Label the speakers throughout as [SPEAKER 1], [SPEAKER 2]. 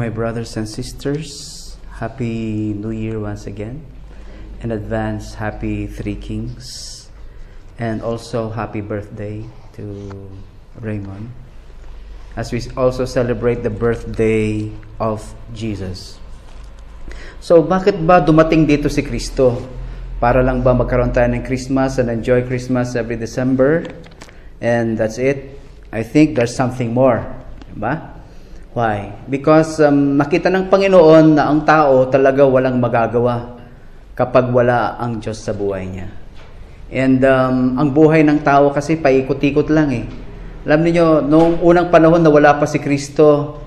[SPEAKER 1] my brothers and sisters. Happy New Year once again. In advance, happy Three Kings. And also, happy birthday to Raymond. As we also celebrate the birthday of Jesus. So, bakit ba dumating dito si Kristo? Para lang ba magkaroon tayo ng Christmas and enjoy Christmas every December? And that's it? I think there's something more. Diba? Why? Because um, nakita ng Panginoon na ang tao talaga walang magagawa kapag wala ang Diyos sa buhay niya. And um, ang buhay ng tao kasi paikot-ikot lang eh. Alam niyo noong unang panahon na wala pa si Kristo,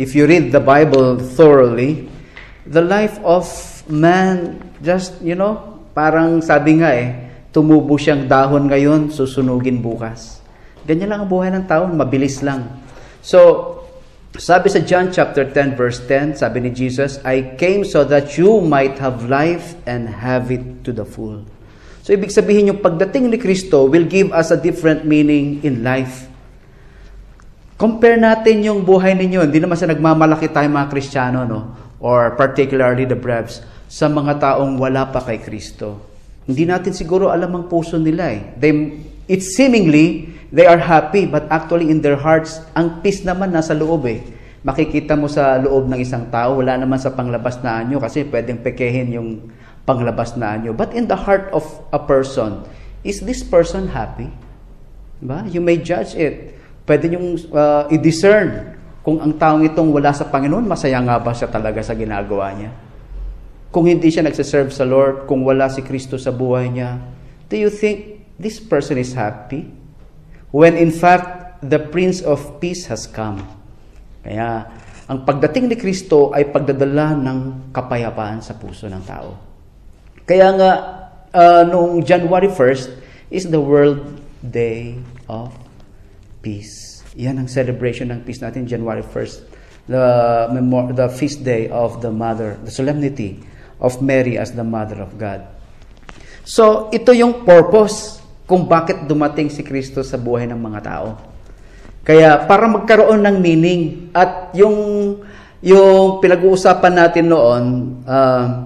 [SPEAKER 1] if you read the Bible thoroughly, the life of man just, you know, parang sabi nga eh, tumubo siyang dahon ngayon, susunugin bukas. Ganyan lang ang buhay ng tao, mabilis lang. So, sabi sa John chapter 10 verse 10, sabi ni Jesus, I came so that you might have life and have it to the full. So, ibig sabihin yung pagdating ni Kristo will give us a different meaning in life. Compare natin yung buhay ninyo. Hindi naman sa nagmamalaki tayo mga Kristiyano, no? Or particularly the Brevs, sa mga taong wala pa kay Kristo. Hindi natin siguro alam ang puso nila eh. They, it seemingly, they are happy, but actually in their hearts, ang peace naman nasa loob eh. Makikita mo sa loob ng isang tao, wala naman sa panglabas na anyo kasi pwedeng pekehin yung panglabas na anyo. But in the heart of a person, is this person happy? Diba? You may judge it pwede niyong uh, i-discern kung ang taong itong wala sa Panginoon, masaya nga ba siya talaga sa ginagawa niya? Kung hindi siya nagsiserve sa Lord, kung wala si Kristo sa buhay niya, do you think this person is happy? When in fact, the Prince of Peace has come. Kaya, ang pagdating ni Kristo ay pagdadala ng kapayapaan sa puso ng tao. Kaya nga, uh, noong January 1st is the World Day of peace. Yan ang celebration ng peace natin, January 1st. The, memor- the feast day of the Mother, the solemnity of Mary as the Mother of God. So, ito yung purpose kung bakit dumating si Kristo sa buhay ng mga tao. Kaya, para magkaroon ng meaning, at yung, yung pinag-uusapan natin noon, uh,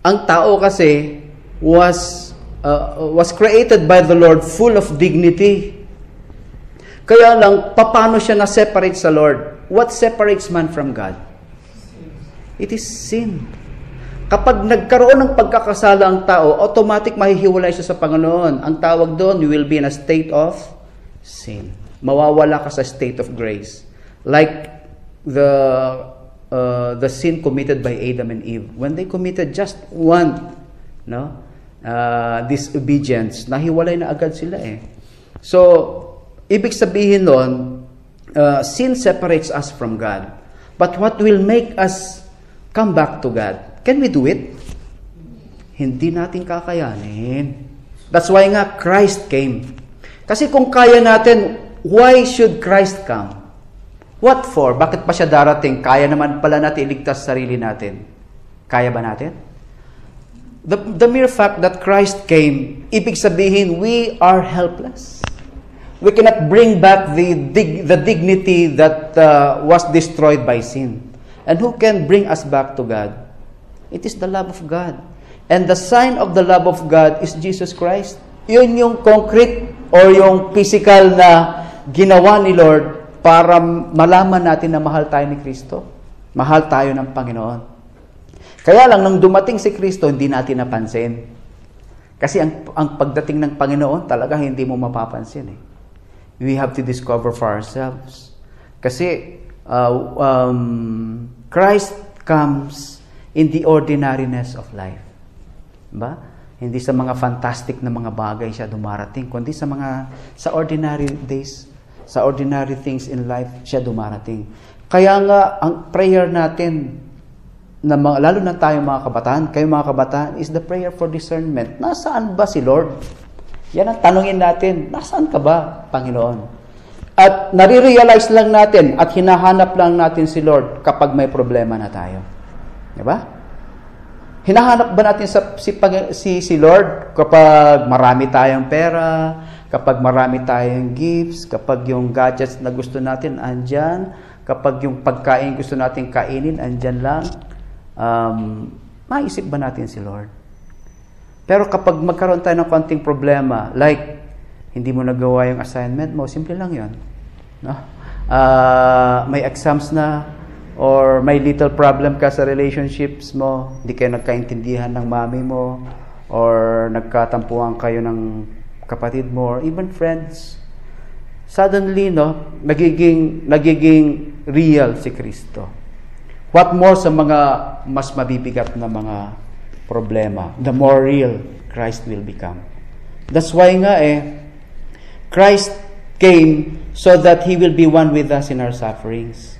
[SPEAKER 1] ang tao kasi was, uh, was created by the Lord full of dignity, kaya lang, paano siya na-separate sa Lord? What separates man from God? It is sin. Kapag nagkaroon ng pagkakasala ang tao, automatic mahihiwalay siya sa Panginoon. Ang tawag doon, you will be in a state of sin. Mawawala ka sa state of grace. Like the uh, the sin committed by Adam and Eve. When they committed just one no, uh, disobedience, nahiwalay na agad sila eh. So, Ibig sabihin nun, uh, sin separates us from God. But what will make us come back to God? Can we do it? Hindi natin kakayanin. That's why nga Christ came. Kasi kung kaya natin, why should Christ come? What for? Bakit pa siya darating? Kaya naman pala natin iligtas sarili natin. Kaya ba natin? The, the mere fact that Christ came, ibig sabihin, we are helpless we cannot bring back the, dig, the dignity that uh, was destroyed by sin. And who can bring us back to God? It is the love of God. And the sign of the love of God is Jesus Christ. Yun yung concrete or yung physical na ginawa ni Lord para malaman natin na mahal tayo ni Kristo. Mahal tayo ng Panginoon. Kaya lang, nung dumating si Kristo, hindi natin napansin. Kasi ang, ang pagdating ng Panginoon, talaga hindi mo mapapansin eh we have to discover for ourselves. Kasi uh, um, Christ comes in the ordinariness of life. Ba? Hindi sa mga fantastic na mga bagay siya dumarating, kundi sa mga sa ordinary days, sa ordinary things in life siya dumarating. Kaya nga ang prayer natin na mga, lalo na tayo mga kabataan, kayo mga kabataan, is the prayer for discernment. Nasaan ba si Lord? Yan ang tanongin natin, nasaan ka ba, Panginoon? At nare-realize lang natin at hinahanap lang natin si Lord kapag may problema na tayo. Di ba? Hinahanap ba natin sa, si, si, si Lord kapag marami tayong pera, kapag marami tayong gifts, kapag yung gadgets na gusto natin andyan, Kapag yung pagkain gusto nating kainin, andyan lang, um, maisip ba natin si Lord? Pero kapag magkaroon tayo ng konting problema, like, hindi mo nagawa yung assignment mo, simple lang yon. No? Uh, may exams na, or may little problem ka sa relationships mo, hindi kayo nagkaintindihan ng mami mo, or nagkatampuhan kayo ng kapatid mo, or even friends. Suddenly, no, nagiging, nagiging real si Kristo. What more sa mga mas mabibigat na mga problema, the more real Christ will become. That's why nga eh, Christ came so that He will be one with us in our sufferings.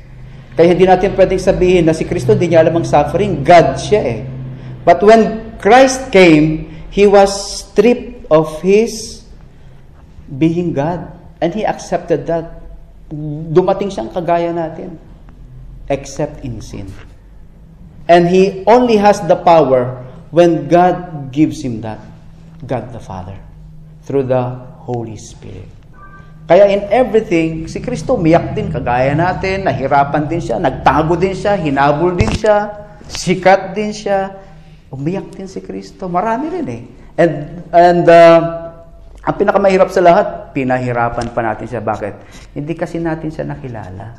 [SPEAKER 1] Kaya hindi natin pwedeng sabihin na si Kristo hindi niya alam ang suffering. God siya eh. But when Christ came, He was stripped of His being God. And He accepted that. Dumating siyang kagaya natin. Except in sin. And He only has the power when God gives him that, God the Father, through the Holy Spirit. Kaya in everything, si Kristo umiyak din, kagaya natin, nahirapan din siya, nagtago din siya, hinabol din siya, sikat din siya, umiyak din si Kristo. Marami rin eh. And, and uh, ang pinakamahirap sa lahat, pinahirapan pa natin siya. Bakit? Hindi kasi natin siya nakilala.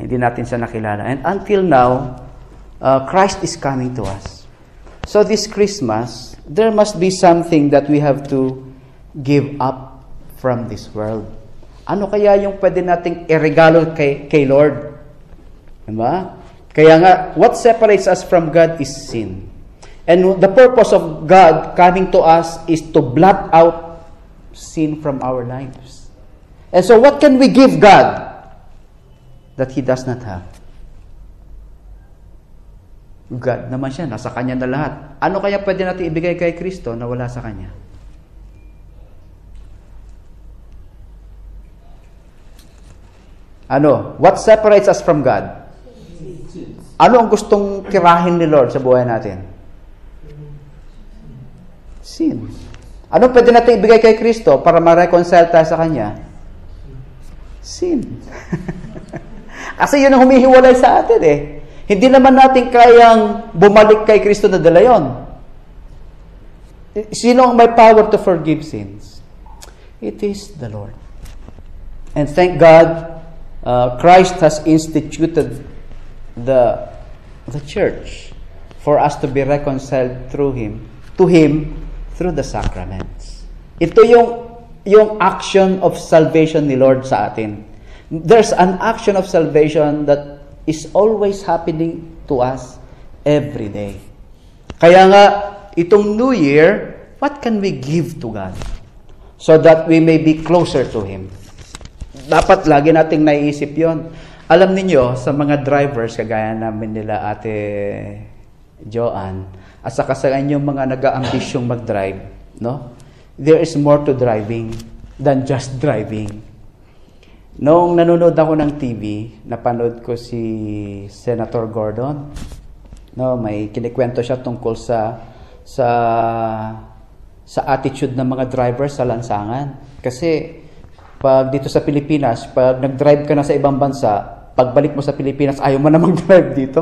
[SPEAKER 1] Hindi natin siya nakilala. And until now, uh, Christ is coming to us. So this Christmas, there must be something that we have to give up from this world. Ano kaya yung pwede nating iregalo kay, kay Lord? Diba? Kaya nga, what separates us from God is sin. And the purpose of God coming to us is to blot out sin from our lives. And so what can we give God that He does not have? God naman siya, nasa Kanya na lahat. Ano kaya pwede natin ibigay kay Kristo na wala sa Kanya? Ano? What separates us from God? Ano ang gustong tirahin ni Lord sa buhay natin? Sin. Ano pwede natin ibigay kay Kristo para ma-reconcile tayo sa Kanya? Sin. Kasi yun ang humihiwalay sa atin eh. Hindi naman natin kayang bumalik kay Kristo na dala yon. Sino ang may power to forgive sins? It is the Lord. And thank God, uh, Christ has instituted the, the church for us to be reconciled through Him, to Him, through the sacraments. Ito yung, yung action of salvation ni Lord sa atin. There's an action of salvation that is always happening to us every day. Kaya nga, itong New Year, what can we give to God? So that we may be closer to Him. Dapat lagi nating naiisip yon. Alam niyo sa mga drivers, kagaya namin nila ate Joanne, at saka sa inyong mga nag-aambisyong mag-drive, no? There is more to driving than just driving. Noong nanonood ako ng TV, napanood ko si Senator Gordon. No, may kinikwento siya tungkol sa sa sa attitude ng mga drivers sa lansangan. Kasi pag dito sa Pilipinas, pag nag-drive ka na sa ibang bansa, pagbalik mo sa Pilipinas, ayaw mo na mag-drive dito.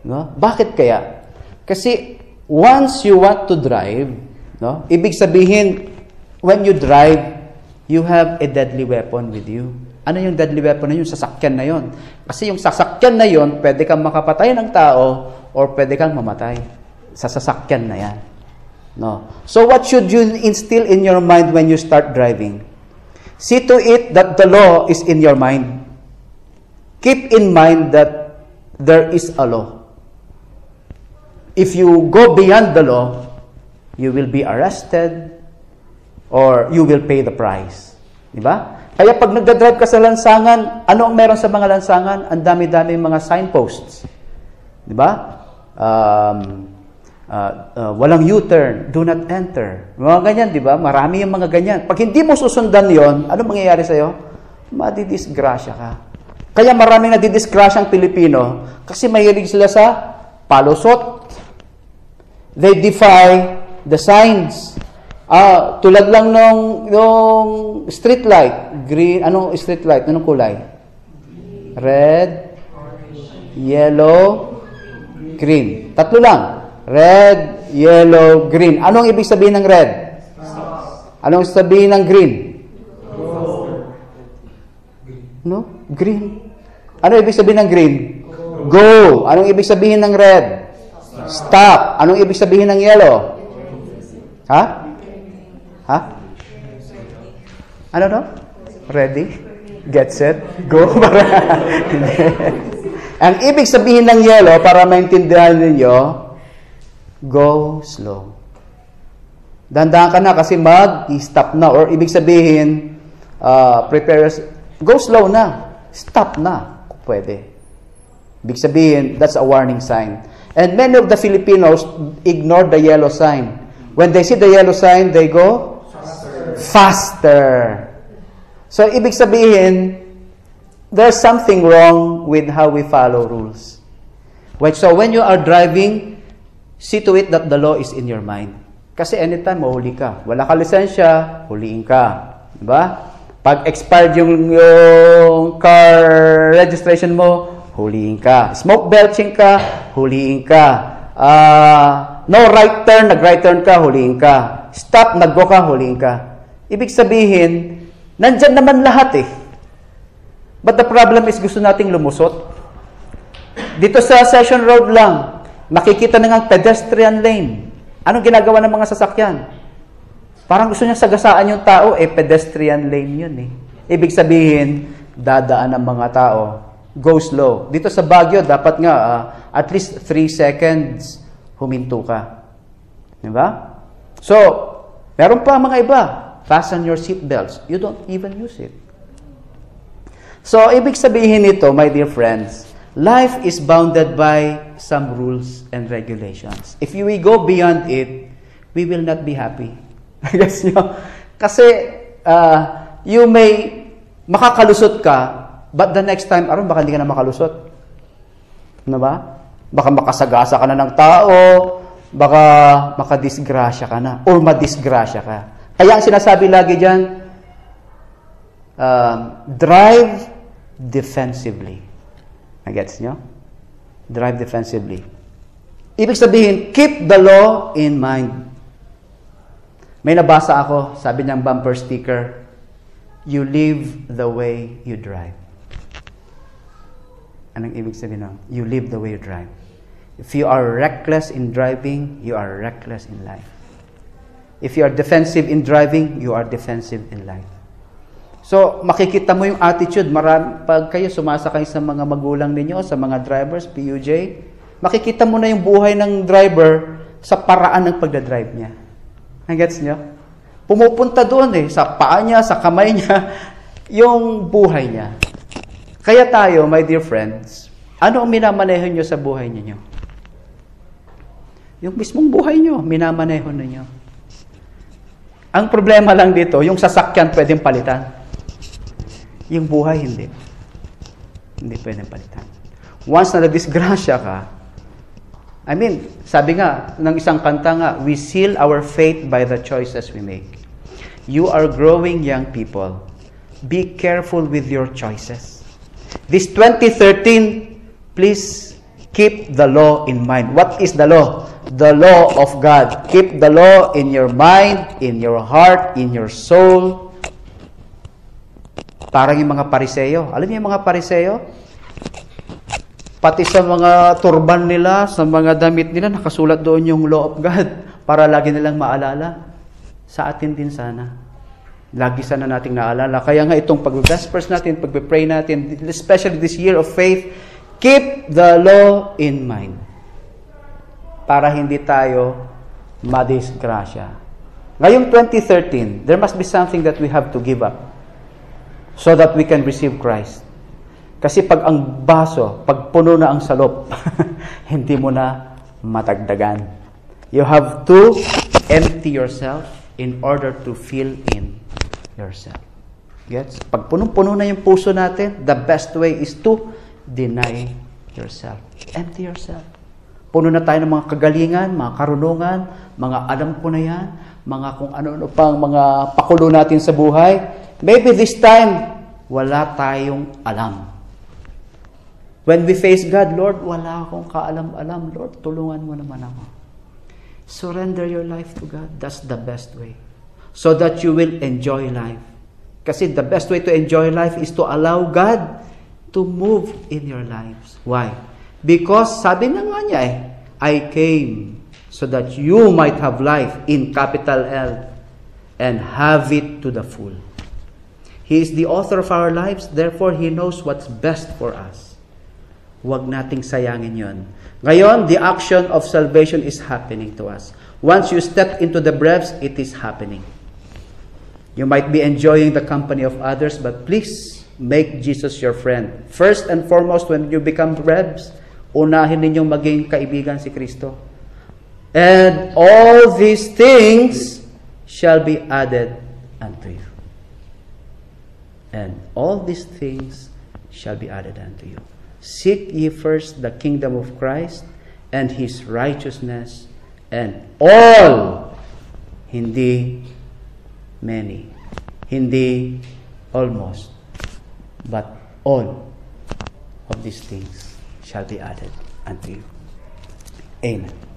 [SPEAKER 1] No? Bakit kaya? Kasi once you want to drive, no? Ibig sabihin when you drive, you have a deadly weapon with you. Ano yung deadly weapon na yun? Sasakyan na yun. Kasi yung sasakyan na yun, pwede kang makapatay ng tao or pwede kang mamatay. Sa sasakyan na yan. No. So what should you instill in your mind when you start driving? See to it that the law is in your mind. Keep in mind that there is a law. If you go beyond the law, you will be arrested or you will pay the price. Di ba? Kaya pag nagdadrive ka sa lansangan, ano ang meron sa mga lansangan? Ang dami-dami mga signposts. Di ba? Um, uh, uh, walang U-turn, do not enter. Mga ganyan, di ba? Marami yung mga ganyan. Pag hindi mo susundan yon, ano mangyayari sa'yo? Madidisgrasya ka. Kaya maraming nadidisgrasya ang Pilipino kasi mahilig sila sa palusot. They defy the signs. Ah, tulad lang nung, nung street light, green, anong street light, anong kulay? red, yellow, green. Tatlo lang. Red, yellow, green. Anong ibig sabihin ng red? Anong sabihin ng green? No? Green. Ano ibig sabihin ng green? Go. Anong ibig sabihin ng red? Stop. Anong ibig sabihin ng yellow? Ha? Ha? Ano no? Ready? Get set? Go. Ang ibig sabihin ng yellow, para maintindihan ninyo, go slow. Dandahan ka na kasi mag-stop na. Or ibig sabihin, uh, prepare, go slow na. Stop na. Pwede. Ibig sabihin, that's a warning sign. And many of the Filipinos ignore the yellow sign. When they see the yellow sign, they go faster. faster. So, ibig sabihin, there's something wrong with how we follow rules. Right? So, when you are driving, see to it that the law is in your mind. Kasi anytime, mahuli ka. Wala ka lisensya, huliin ka. Diba? Pag expired yung, yung car registration mo, huliin ka. Smoke belching ka, huliin ka. Uh, no right turn, nag-right turn ka, huliin ka. Stop, nag-go ka, huliin ka. Ibig sabihin, nandyan naman lahat eh. But the problem is gusto nating lumusot. Dito sa Session Road lang, nakikita na nga pedestrian lane. Anong ginagawa ng mga sasakyan? Parang gusto niya sagasaan yung tao, eh pedestrian lane yun eh. Ibig sabihin, dadaan ng mga tao. Go slow. Dito sa Baguio, dapat nga uh, at least 3 seconds huminto ka. Di ba? So, meron pa mga iba. Fasten your seat belts. You don't even use it. So, ibig sabihin nito, my dear friends, life is bounded by some rules and regulations. If we go beyond it, we will not be happy. Guess nyo? Kasi, uh, you may makakalusot ka, but the next time, aron, baka hindi ka na makalusot. Ano ba? Baka makasagasa ka na ng tao, baka makadisgrasya ka na, or madisgrasya ka. Kaya ang sinasabi lagi dyan, um, drive defensively. Nagets nyo? Drive defensively. Ibig sabihin, keep the law in mind. May nabasa ako, sabi ng bumper sticker, you live the way you drive. Anong ibig sabihin nun? You live the way you drive. If you are reckless in driving, you are reckless in life. If you are defensive in driving, you are defensive in life. So, makikita mo yung attitude. Marami, pag kayo sumasakay sa mga magulang ninyo, sa mga drivers, PUJ, makikita mo na yung buhay ng driver sa paraan ng pagdadrive niya. Gets nyo? Pumupunta doon eh, sa paa niya, sa kamay niya, yung buhay niya. Kaya tayo, my dear friends, ano ang minamaneho nyo sa buhay niyo? Yung mismong buhay nyo, minamaneho ninyo. Ang problema lang dito, yung sasakyan pwedeng palitan. Yung buhay, hindi. Hindi pwedeng palitan. Once na na-disgrasya ka, I mean, sabi nga ng isang kanta nga, we seal our fate by the choices we make. You are growing young people. Be careful with your choices. This 2013, please keep the law in mind. What is the law? The law of God. Keep the law in your mind, in your heart, in your soul. Parang yung mga pariseyo. Alam niyo yung mga pariseyo? Pati sa mga turban nila, sa mga damit nila, nakasulat doon yung law of God para lagi nilang maalala. Sa atin din sana. Lagi sana nating naalala. Kaya nga itong pag-vespers natin, pag-pray natin, especially this year of faith, keep the law in mind. Para hindi tayo madisgrasya. Ngayong 2013, there must be something that we have to give up so that we can receive Christ. Kasi pag ang baso, pag puno na ang salop, hindi mo na matagdagan. You have to empty yourself in order to fill in yourself. Gets? Pag punong-puno na yung puso natin, the best way is to deny yourself. Empty yourself. Puno na tayo ng mga kagalingan, mga karunungan, mga alam ko na yan, mga kung ano-ano pang mga pakulo natin sa buhay. Maybe this time, wala tayong alam. When we face God, Lord, wala akong kaalam-alam. Lord, tulungan mo naman ako. Surrender your life to God. That's the best way. So that you will enjoy life. Kasi the best way to enjoy life is to allow God to move in your lives. Why? Because sabi na nga niya eh, I came so that you might have life in capital L and have it to the full. He is the author of our lives, therefore He knows what's best for us. Huwag nating sayangin yon. Ngayon, the action of salvation is happening to us. Once you step into the breaths, it is happening. You might be enjoying the company of others, but please make Jesus your friend. First and foremost, when you become breaths, unahin ninyong maging kaibigan si Kristo. And all these things shall be added unto you. And all these things shall be added unto you. Seek ye first the kingdom of Christ and his righteousness, and all, hindi many, hindi almost, but all of these things shall be added unto you. Amen.